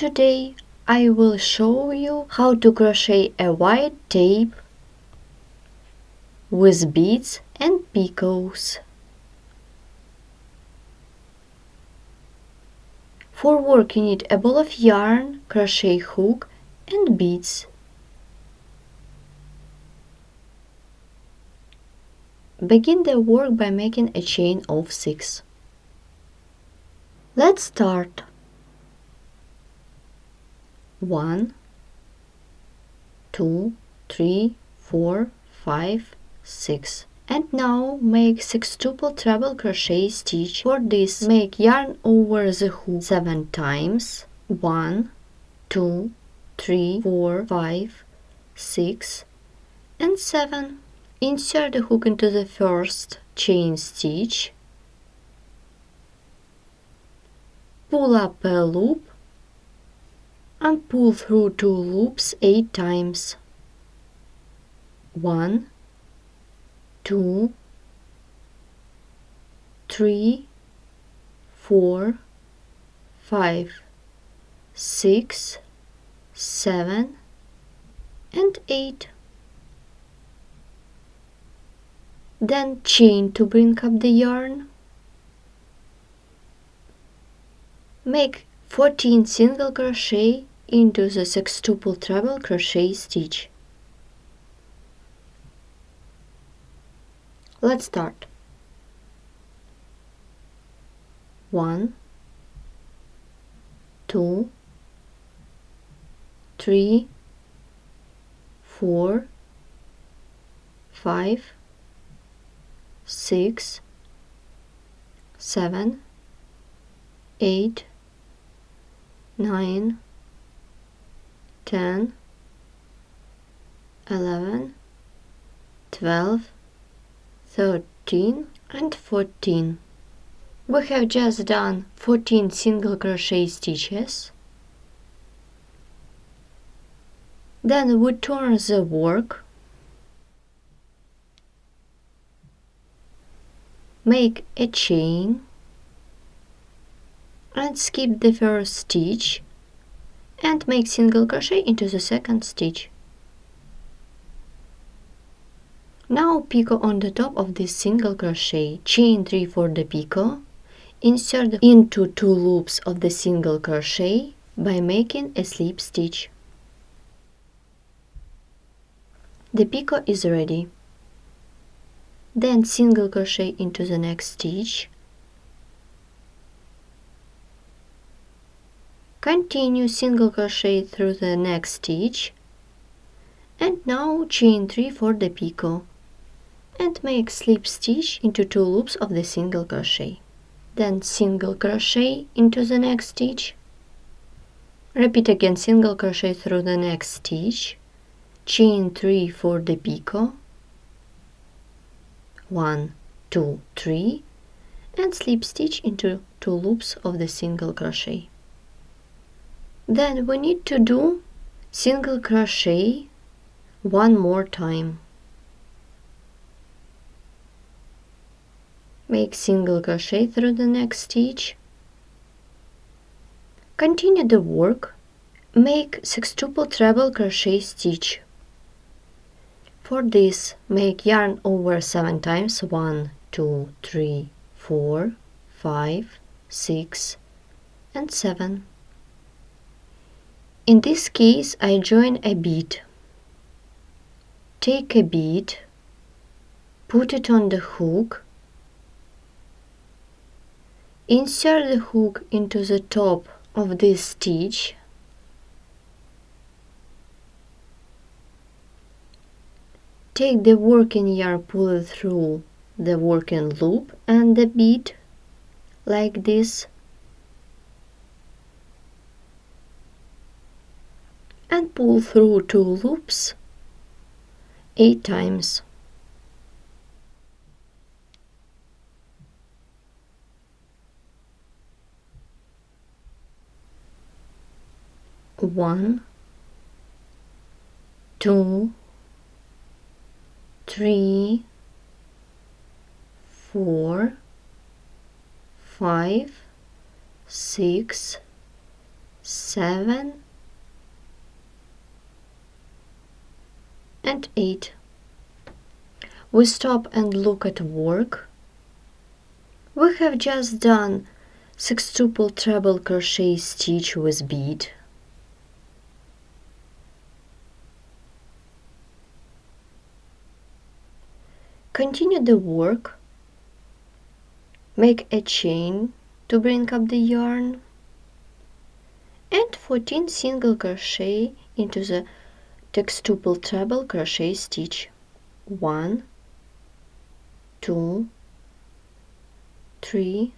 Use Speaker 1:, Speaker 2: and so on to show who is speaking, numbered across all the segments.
Speaker 1: Today I will show you how to crochet a white tape with beads and picots. For work you need a ball of yarn, crochet hook and beads. Begin the work by making a chain of 6. Let's start. 1 2 3 4 5 6 and now make six sextuple treble crochet stitch for this. Make yarn over the hook 7 times. 1 2 3 4 5 6 and 7 insert the hook into the first chain stitch. Pull up a loop and pull through two loops eight times. One, two, three, four, five, six, seven, and eight. Then chain to bring up the yarn. Make 14 single crochet into the sextuple treble crochet stitch. Let's start. One, two, three, four, five, six, seven, eight, nine, 10, 11, 12, 13 and 14. We have just done 14 single crochet stitches. Then we turn the work, make a chain and skip the first stitch and make single crochet into the second stitch. Now picot on the top of this single crochet, chain 3 for the picot, insert into two loops of the single crochet by making a slip stitch. The picot is ready. Then single crochet into the next stitch Continue single crochet through the next stitch and now chain 3 for the picot and make slip stitch into two loops of the single crochet. Then single crochet into the next stitch. Repeat again single crochet through the next stitch. Chain 3 for the picot. 1, 2, 3 and slip stitch into two loops of the single crochet. Then we need to do single crochet one more time. Make single crochet through the next stitch. Continue the work. Make sextuple treble crochet stitch. For this, make yarn over 7 times 1, 2, 3, 4, 5, 6 and 7. In this case, I join a bead. Take a bead, put it on the hook, insert the hook into the top of this stitch. Take the working yarn pull it through the working loop and the bead like this and pull through two loops eight times. One, two, three, four, five, six, seven and eight we stop and look at work. We have just done sextuple treble crochet stitch with bead. Continue the work. Make a chain to bring up the yarn. And 14 single crochet into the sextuple treble crochet stitch. 1 2 3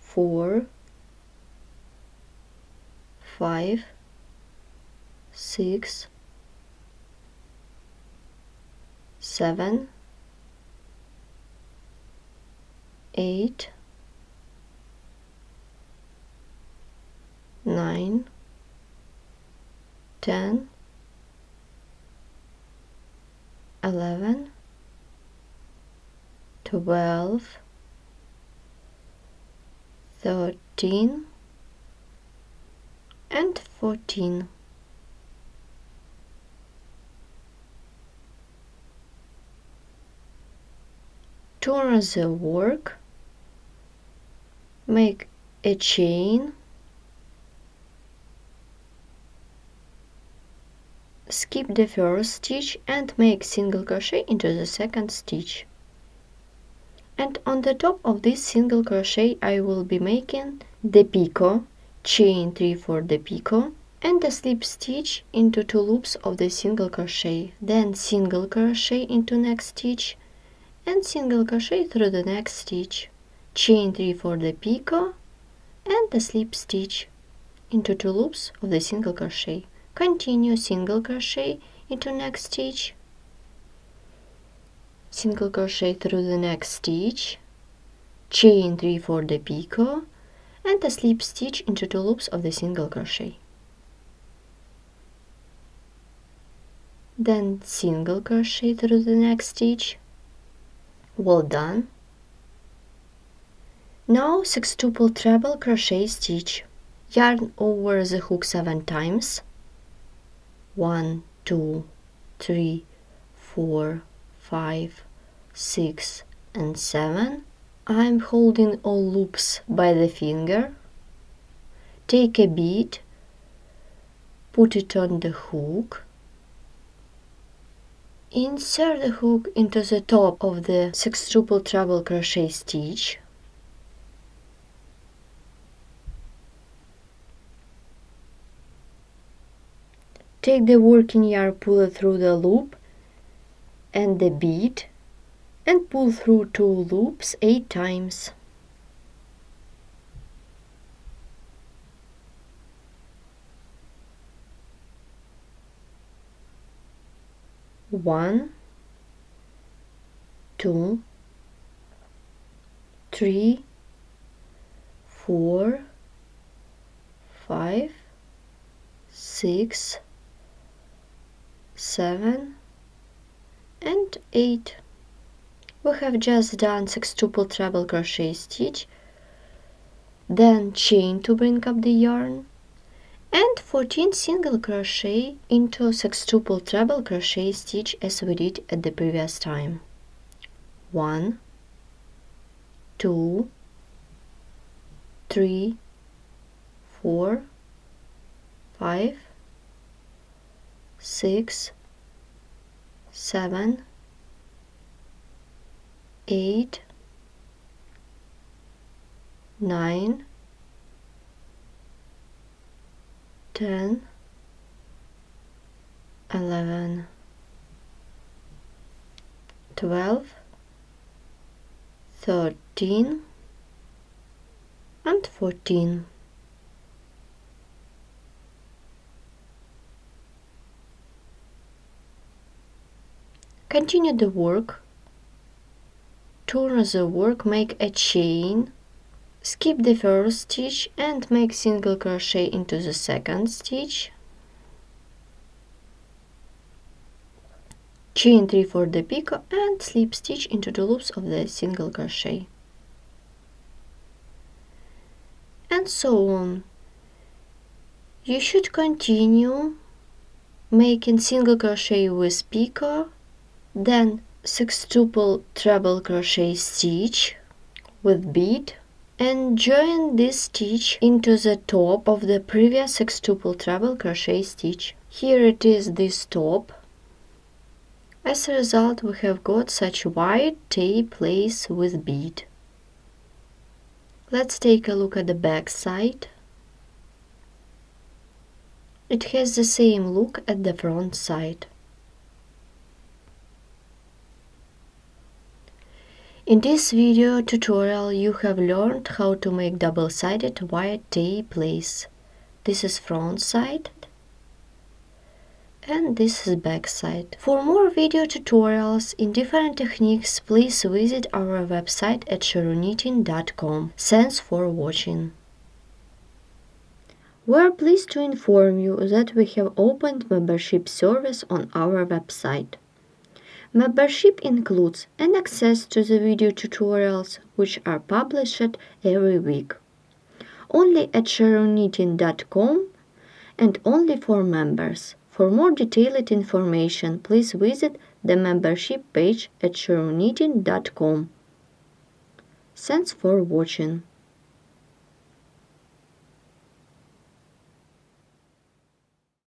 Speaker 1: 4 5 6 7 8 9 10 11 12 13 and 14 turn the work make a chain skip the first stitch and make single crochet into the second stitch. And on the top of this single crochet I will be making the picot chain 3 for the picot and a slip stitch into two loops of the single crochet then single crochet into next stitch and single crochet through the next stitch chain 3 for the picot and a slip stitch into two loops of the single crochet continue single crochet into next stitch. Single crochet through the next stitch. Chain 3 for the picot and a slip stitch into two loops of the single crochet. Then single crochet through the next stitch. Well done. Now sextuple treble crochet stitch. Yarn over the hook seven times one, two, three, four, five, six, and seven. I'm holding all loops by the finger. Take a bead, put it on the hook. Insert the hook into the top of the six sextuple treble crochet stitch. Take the working yarn, pull it through the loop and the bead and pull through two loops eight times. One, two, three, four, five, six, seven and eight. We have just done sextuple treble crochet stitch then chain to bring up the yarn and 14 single crochet into sextuple treble crochet stitch as we did at the previous time. One two three four five six, seven, eight, nine, ten, eleven, twelve, thirteen, and fourteen. Continue the work. Turn the work, make a chain. Skip the first stitch and make single crochet into the second stitch. Chain 3 for the picot and slip stitch into the loops of the single crochet. And so on. You should continue making single crochet with picot, then sextuple treble crochet stitch with bead and join this stitch into the top of the previous sextuple treble crochet stitch. Here it is this top. As a result we have got such wide tape lace with bead. Let's take a look at the back side. It has the same look at the front side. In this video tutorial you have learned how to make double-sided white tape lace. This is front side and this is back side. For more video tutorials in different techniques please visit our website at sheruknitting.com. Thanks for watching. We are pleased to inform you that we have opened membership service on our website. Membership includes an access to the video tutorials which are published every week. Only at sheruknitting.com and only for members. For more detailed information, please visit the membership page at sheruknitting.com. Thanks for watching.